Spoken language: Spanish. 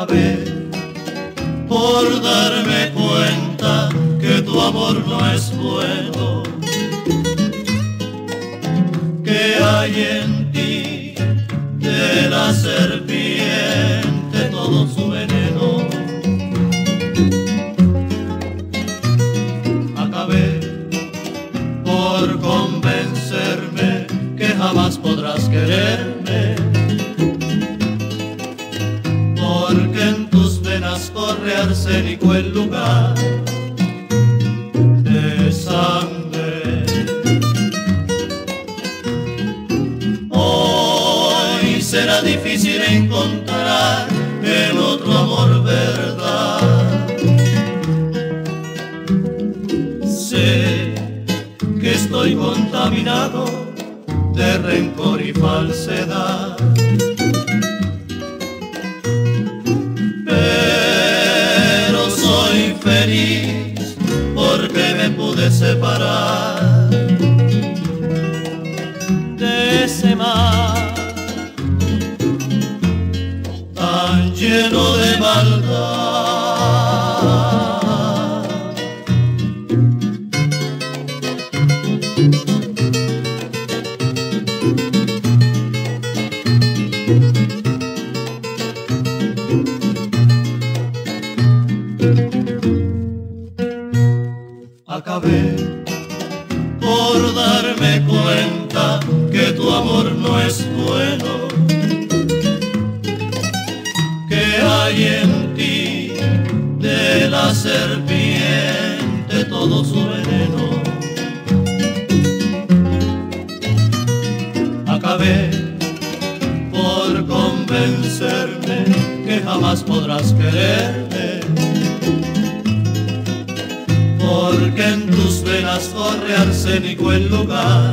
acabé por darme cuenta que tu amor no es bueno, que hay en ti de la serpiente todo su veneno. Acabé por convencerme que jamás podrás querer corre arsénico el lugar de sangre. Hoy será difícil encontrar el otro amor verdad. Sé que estoy contaminado de rencor y falsedad. Porque me pude separar de ese mar tan lleno de maldad. Acabé por darme cuenta que tu amor no es bueno, que hay en ti de la serpiente todo su veneno. Acabé por convencerme que jamás podrás quererme porque en tus venas corre arsénico el lugar